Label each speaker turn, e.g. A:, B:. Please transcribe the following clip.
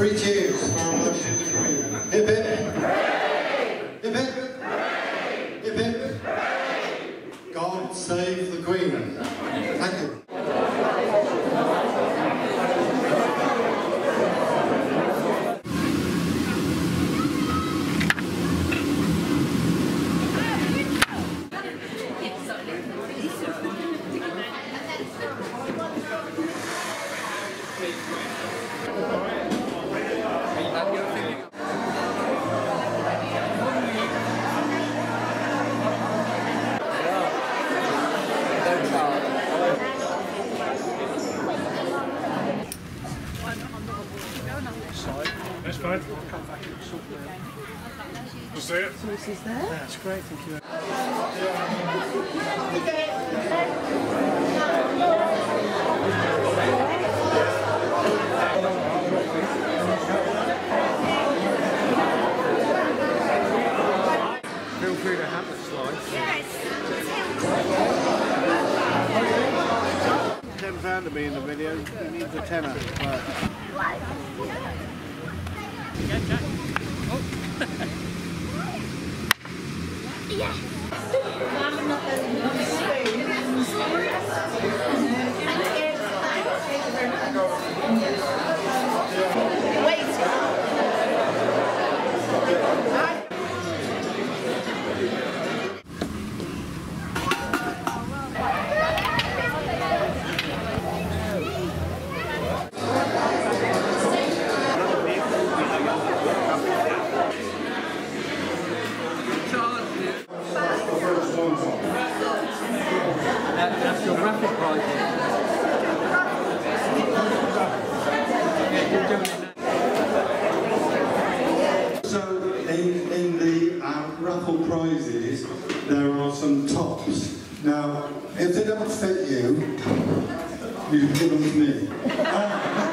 A: Three cheers for our election. Hip hip. Hooray! Hip hip. Hooray! Hip hip. Hooray! God save the Queen. Thank you. Thank you.
B: Fine. We'll see it. Sauces there. That's great, thank you. Feel free to have a slice. Ten pound to be in the video. He needs a tenner. Right. That's your rapid prize.
A: So in, in the uh, raffle prizes, there are some tops. Now, if they don't fit you, you can give them to me.